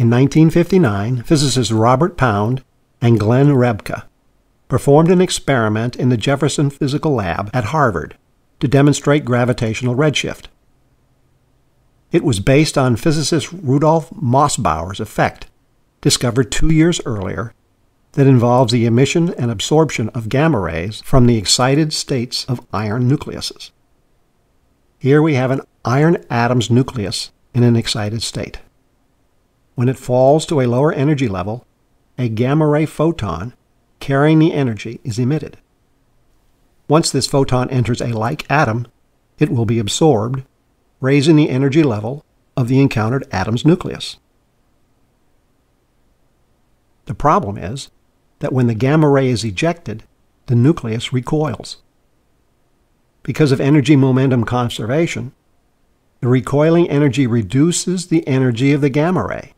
In 1959, physicists Robert Pound and Glenn Rebka performed an experiment in the Jefferson Physical Lab at Harvard to demonstrate gravitational redshift. It was based on physicist Rudolf Mossbauer's effect, discovered two years earlier, that involves the emission and absorption of gamma rays from the excited states of iron nucleuses. Here we have an iron atom's nucleus in an excited state. When it falls to a lower energy level, a gamma ray photon carrying the energy is emitted. Once this photon enters a like atom, it will be absorbed, raising the energy level of the encountered atom's nucleus. The problem is that when the gamma ray is ejected, the nucleus recoils. Because of energy momentum conservation, the recoiling energy reduces the energy of the gamma ray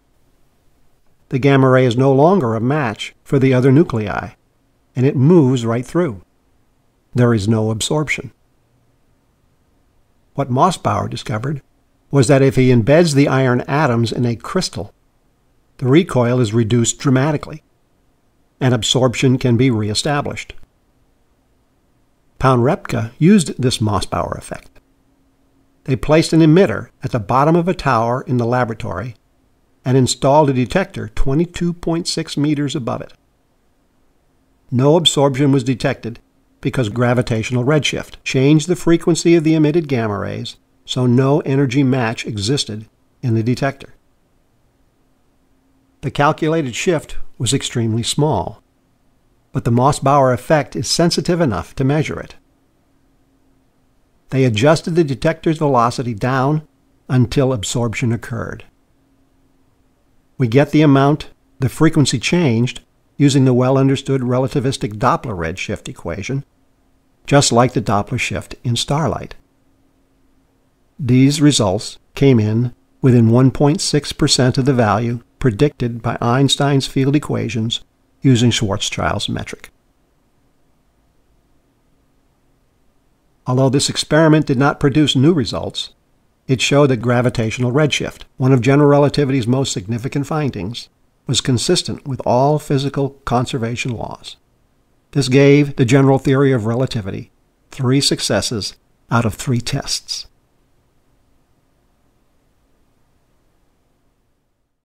the gamma ray is no longer a match for the other nuclei, and it moves right through. There is no absorption. What Mossbauer discovered was that if he embeds the iron atoms in a crystal, the recoil is reduced dramatically, and absorption can be reestablished. Pound-Rebka used this Mossbauer effect. They placed an emitter at the bottom of a tower in the laboratory and installed a detector 22.6 meters above it. No absorption was detected because gravitational redshift changed the frequency of the emitted gamma rays, so no energy match existed in the detector. The calculated shift was extremely small, but the Mossbauer effect is sensitive enough to measure it. They adjusted the detector's velocity down until absorption occurred. We get the amount the frequency changed using the well understood relativistic Doppler redshift equation, just like the Doppler shift in starlight. These results came in within 1.6% of the value predicted by Einstein's field equations using Schwarzschild's metric. Although this experiment did not produce new results, it showed that gravitational redshift, one of general relativity's most significant findings, was consistent with all physical conservation laws. This gave the general theory of relativity three successes out of three tests.